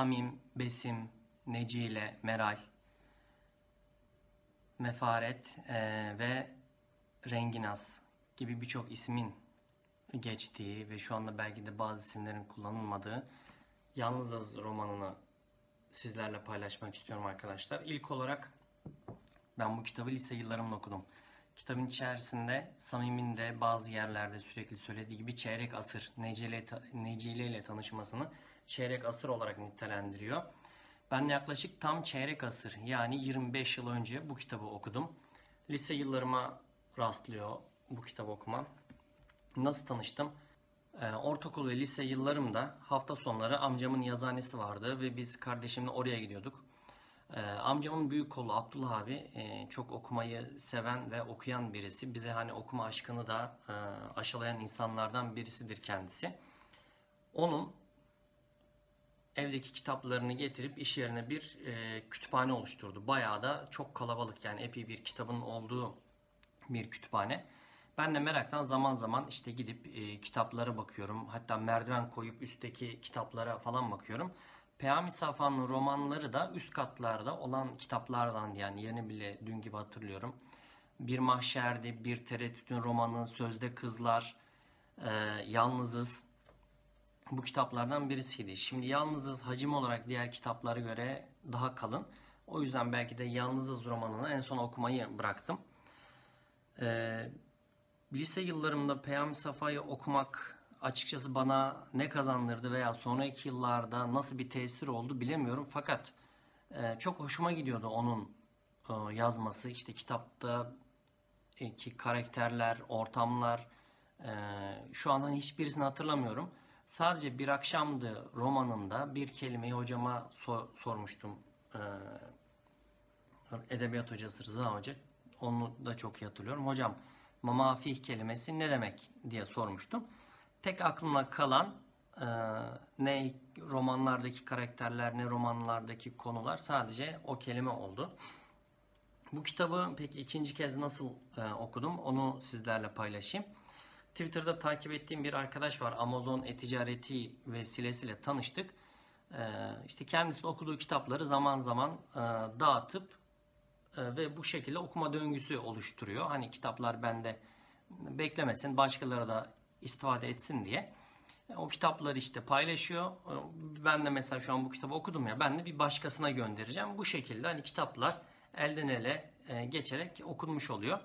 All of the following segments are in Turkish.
Samim, Besim, Necile, Meral, Mefaret eee, ve Renginaz gibi birçok ismin geçtiği ve şu anda belki de bazı isimlerin kullanılmadığı Yalnızız romanını sizlerle paylaşmak istiyorum arkadaşlar. İlk olarak ben bu kitabı lise yıllarımda okudum. Kitabın içerisinde Samim'in de bazı yerlerde sürekli söylediği gibi çeyrek asır Necile, Necile ile tanışmasını çeyrek asır olarak nitelendiriyor. Ben yaklaşık tam çeyrek asır yani 25 yıl önce bu kitabı okudum. Lise yıllarıma rastlıyor bu kitabı okumam. Nasıl tanıştım? Ee, Ortaokul ve lise yıllarımda hafta sonları amcamın yazıhanesi vardı ve biz kardeşimle oraya gidiyorduk. Ee, amcamın büyük kolu Abdullah abi e, çok okumayı seven ve okuyan birisi. Bize hani okuma aşkını da e, aşılayan insanlardan birisidir kendisi. Onun evdeki kitaplarını getirip iş yerine bir e, kütüphane oluşturdu. Bayağı da çok kalabalık yani epey bir kitabın olduğu bir kütüphane. Ben de meraktan zaman zaman işte gidip e, kitaplara bakıyorum. Hatta merdiven koyup üstteki kitaplara falan bakıyorum. Peyami Safa'nın romanları da üst katlarda olan kitaplardan yani yerini bile dün gibi hatırlıyorum. Bir Mahşer'di, Bir Tereddütün romanı, Sözde Kızlar, e, Yalnızız. Bu kitaplardan birisiydi. Şimdi Yalnızız hacim olarak diğer kitaplara göre daha kalın. O yüzden belki de Yalnızız romanını en son okumayı bıraktım. Ee, lise yıllarımda Peyami Safa'yı okumak açıkçası bana ne kazandırdı veya sonraki yıllarda nasıl bir tesir oldu bilemiyorum. Fakat e, çok hoşuma gidiyordu onun e, yazması. İşte kitapta e, ki karakterler, ortamlar e, şu an hani hiçbirisini hatırlamıyorum. Sadece bir akşamdı romanında bir kelimeyi hocama sor- sormuştum. E, edebiyat hocası Rıza Hoca. Onu da çok iyi hatırlıyorum. Hocam mamafih kelimesi ne demek diye sormuştum. Tek aklımda kalan e, ne romanlardaki karakterler ne romanlardaki konular sadece o kelime oldu. Bu kitabı peki ikinci kez nasıl e, okudum onu sizlerle paylaşayım. Twitter'da takip ettiğim bir arkadaş var. Amazon e-ticareti vesilesiyle tanıştık. E, işte kendisi okuduğu kitapları zaman zaman e, dağıtıp e, ve bu şekilde okuma döngüsü oluşturuyor. Hani kitaplar bende beklemesin, başkaları da istifade etsin diye. E, O kitapları işte paylaşıyor. E, Ben de mesela şu an bu kitabı okudum ya. Ben de bir başkasına göndereceğim. Bu şekilde hani kitaplar elden ele e, geçerek okunmuş oluyor.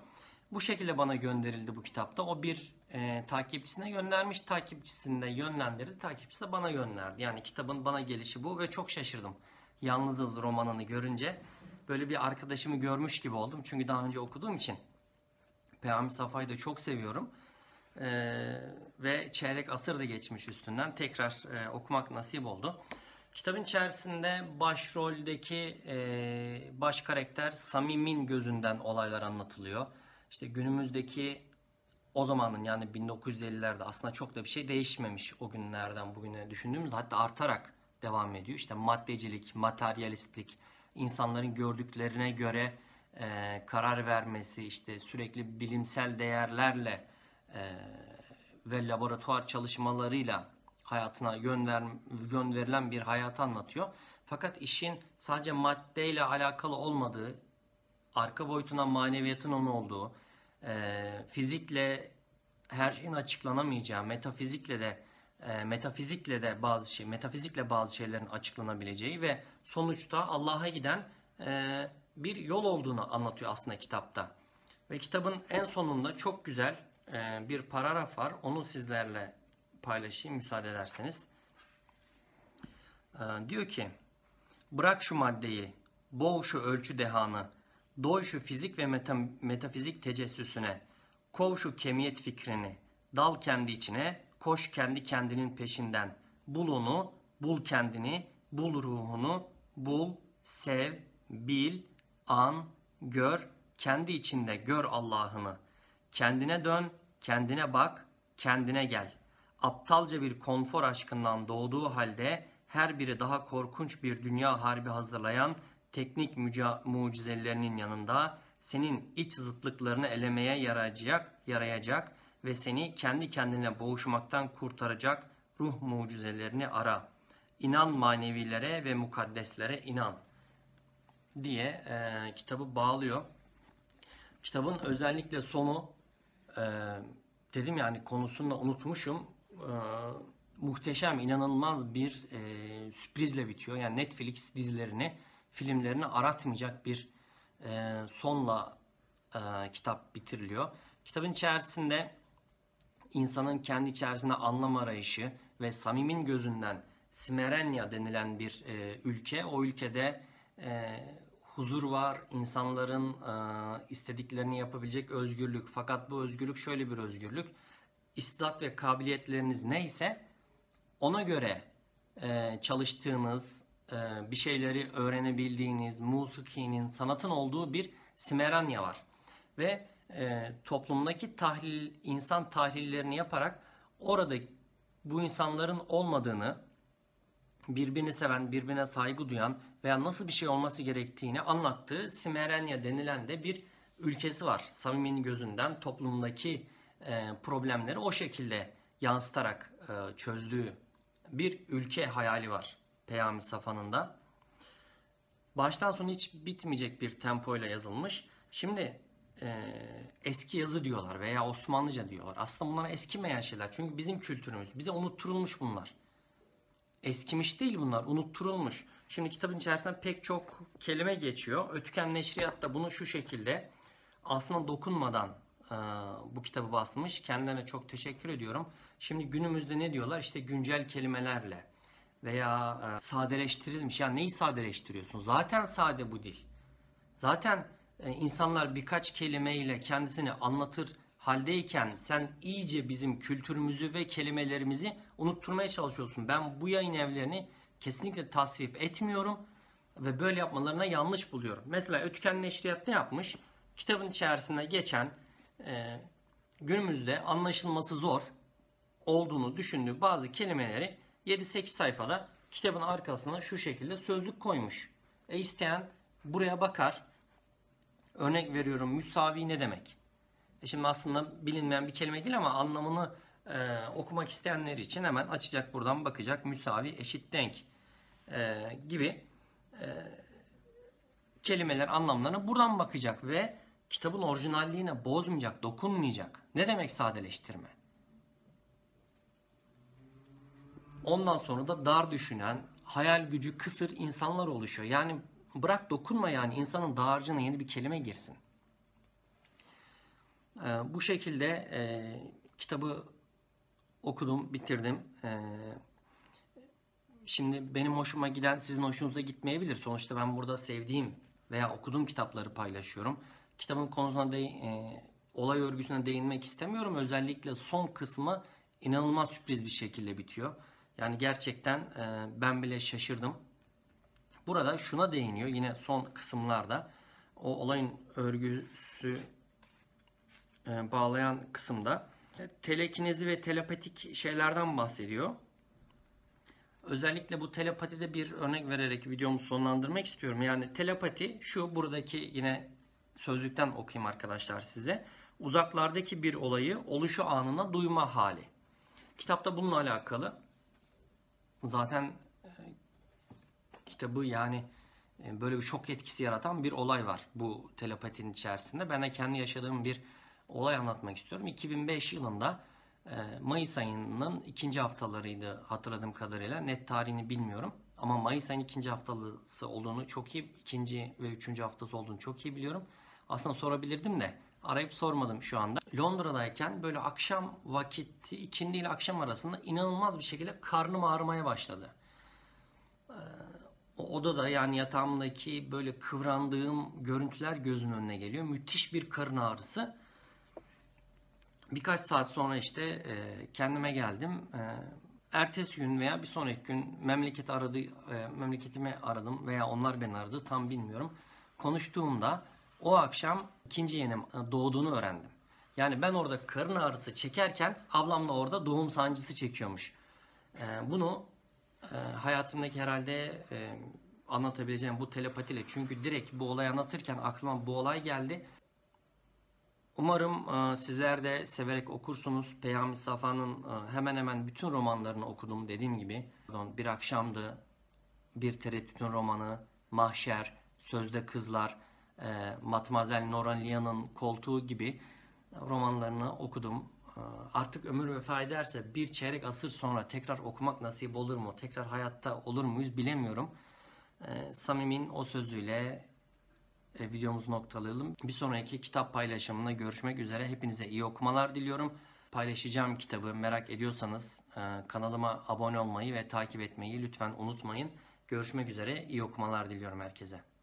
Bu şekilde bana gönderildi bu kitapta. O bir e, takipçisine göndermiş. Takipçisini de yönlendirdi. Takipçisi de bana gönderdi. Yani kitabın bana gelişi bu ve çok şaşırdım. Yalnızız romanını görünce böyle bir arkadaşımı görmüş gibi oldum. Çünkü daha önce okuduğum için. Peyami Safa'yı da çok seviyorum. Ee, ve çeyrek asır da geçmiş üstünden. Tekrar e, okumak nasip oldu. Kitabın içerisinde başroldeki e, baş karakter Samim'in gözünden olaylar anlatılıyor. İşte günümüzdeki o zamanın yani 1950'lerde aslında çok da bir şey değişmemiş o günlerden bugüne düşündüğümüzde hatta artarak devam ediyor. İşte maddecilik, materyalistlik, insanların gördüklerine göre e, karar vermesi, işte sürekli bilimsel değerlerle e, ve laboratuvar çalışmalarıyla hayatına yön, ver, yön verilen bir hayatı anlatıyor. Fakat işin sadece maddeyle alakalı olmadığı, arka boyutuna maneviyatın onun olduğu, e, fizikle her şeyin açıklanamayacağı, metafizikle de e, metafizikle de bazı şey, metafizikle bazı şeylerin açıklanabileceği ve sonuçta Allah'a giden e, bir yol olduğunu anlatıyor aslında kitapta. Ve kitabın en sonunda çok güzel e, bir paragraf var. Onu sizlerle paylaşayım müsaade ederseniz. E, diyor ki bırak şu maddeyi, boğ şu ölçü dehanı, doy şu fizik ve meta, metafizik tecessüsüne, kov şu kemiyet fikrini, dal kendi içine, koş kendi kendinin peşinden, bul onu, bul kendini, bul ruhunu, bul, sev, bil, an, gör, kendi içinde gör Allah'ını. Kendine dön, kendine bak, kendine gel. Aptalca bir konfor aşkından doğduğu halde her biri daha korkunç bir dünya harbi hazırlayan teknik mucizelerinin yanında senin iç zıtlıklarını elemeye yarayacak, yarayacak ve seni kendi kendine boğuşmaktan kurtaracak ruh mucizelerini ara. inan manevilere ve mukaddeslere inan diye e, kitabı bağlıyor. Kitabın özellikle sonu e, dedim yani konusunu da unutmuşum. E, muhteşem, inanılmaz bir e, sürprizle bitiyor. Yani Netflix dizilerini, filmlerini aratmayacak bir e, sonla e, kitap bitiriliyor. Kitabın içerisinde insanın kendi içerisinde anlam arayışı ve samimin gözünden Simerenya denilen bir e, ülke. O ülkede e, huzur var, insanların e, istediklerini yapabilecek özgürlük. Fakat bu özgürlük şöyle bir özgürlük. İstidat ve kabiliyetleriniz neyse ona göre e, çalıştığınız, bir şeyleri öğrenebildiğiniz, musikinin, sanatın olduğu bir Simeranya var. Ve e, toplumdaki tahlil, insan tahlillerini yaparak orada bu insanların olmadığını, birbirini seven, birbirine saygı duyan veya nasıl bir şey olması gerektiğini anlattığı Simerenya denilen de bir ülkesi var. Samiminin gözünden toplumdaki e, problemleri o şekilde yansıtarak e, çözdüğü bir ülke hayali var Peyami Safa'nın da. Baştan sona hiç bitmeyecek bir tempoyla yazılmış. Şimdi e, eski yazı diyorlar veya Osmanlıca diyorlar. Aslında bunlar eskimeyen şeyler. Çünkü bizim kültürümüz. Bize unutturulmuş bunlar. Eskimiş değil bunlar. Unutturulmuş. Şimdi kitabın içerisinde pek çok kelime geçiyor. Ötüken Neşriyat da bunu şu şekilde aslında dokunmadan e, bu kitabı basmış. Kendilerine çok teşekkür ediyorum. Şimdi günümüzde ne diyorlar? İşte güncel kelimelerle veya e, sadeleştirilmiş. Ya neyi sadeleştiriyorsun? Zaten sade bu dil. Zaten e, insanlar birkaç kelimeyle kendisini anlatır haldeyken sen iyice bizim kültürümüzü ve kelimelerimizi unutturmaya çalışıyorsun. Ben bu yayın evlerini kesinlikle tasvip etmiyorum ve böyle yapmalarına yanlış buluyorum. Mesela Ötüken Neşriyat ne yapmış? Kitabın içerisinde geçen e, günümüzde anlaşılması zor olduğunu düşündüğü bazı kelimeleri 7-8 sayfada kitabın arkasına şu şekilde sözlük koymuş. E isteyen buraya bakar. Örnek veriyorum müsavi ne demek? E şimdi aslında bilinmeyen bir kelime değil ama anlamını e, okumak isteyenler için hemen açacak buradan bakacak. Müsavi eşit denk e, gibi e, kelimeler anlamlarına buradan bakacak ve kitabın orijinalliğine bozmayacak, dokunmayacak. Ne demek sadeleştirme? Ondan sonra da dar düşünen, hayal gücü kısır insanlar oluşuyor. Yani bırak dokunma yani insanın dağarcığına yeni bir kelime girsin. Ee, bu şekilde e, kitabı okudum, bitirdim. Ee, şimdi benim hoşuma giden sizin hoşunuza gitmeyebilir. Sonuçta ben burada sevdiğim veya okuduğum kitapları paylaşıyorum. Kitabın konusuna de, e, olay örgüsüne değinmek istemiyorum. Özellikle son kısmı inanılmaz sürpriz bir şekilde bitiyor. Yani gerçekten e, ben bile şaşırdım. Burada şuna değiniyor yine son kısımlarda. O olayın örgüsü e, bağlayan kısımda telekinezi ve telepatik şeylerden bahsediyor. Özellikle bu telepatide bir örnek vererek videomu sonlandırmak istiyorum. Yani telepati şu buradaki yine sözlükten okuyayım arkadaşlar size. Uzaklardaki bir olayı oluşu anına duyma hali. Kitapta bununla alakalı zaten e, kitabı yani e, böyle bir şok etkisi yaratan bir olay var bu telepatinin içerisinde. Ben de kendi yaşadığım bir olay anlatmak istiyorum. 2005 yılında e, Mayıs ayının ikinci haftalarıydı hatırladığım kadarıyla. Net tarihini bilmiyorum. Ama Mayıs ayının ikinci haftası olduğunu çok iyi, ikinci ve üçüncü haftası olduğunu çok iyi biliyorum. Aslında sorabilirdim de arayıp sormadım şu anda. Londra'dayken böyle akşam vakiti ikindi ile akşam arasında inanılmaz bir şekilde karnım ağrımaya başladı. Ee, o odada yani yatağımdaki böyle kıvrandığım görüntüler gözümün önüne geliyor. Müthiş bir karın ağrısı. Birkaç saat sonra işte e, kendime geldim. E, ertesi gün veya bir sonraki gün memleket aradı, e, memleketimi aradım veya onlar beni aradı tam bilmiyorum. Konuştuğumda o akşam ikinci yeğenim e, doğduğunu öğrendim. Yani ben orada karın ağrısı çekerken ablam da orada doğum sancısı çekiyormuş. E, bunu e, hayatımdaki herhalde e, anlatabileceğim bu telepatiyle çünkü direkt bu olayı anlatırken aklıma bu olay geldi. Umarım e, sizler de severek okursunuz. Peyami Safa'nın e, hemen hemen bütün romanlarını okudum dediğim gibi. Bir akşamdı, Bir Tereddütün romanı, Mahşer, Sözde Kızlar, e, Matmazel Noralia'nın Koltuğu gibi romanlarını okudum. E, Artık ömür vefa ederse bir çeyrek asır sonra tekrar okumak nasip olur mu? Tekrar hayatta olur muyuz bilemiyorum. E, Samim'in o sözüyle e, videomuzu noktalayalım. Bir sonraki kitap paylaşımında görüşmek üzere. Hepinize iyi okumalar diliyorum. Paylaşacağım kitabı merak ediyorsanız e, kanalıma abone olmayı ve takip etmeyi lütfen unutmayın. Görüşmek üzere. İyi okumalar diliyorum herkese.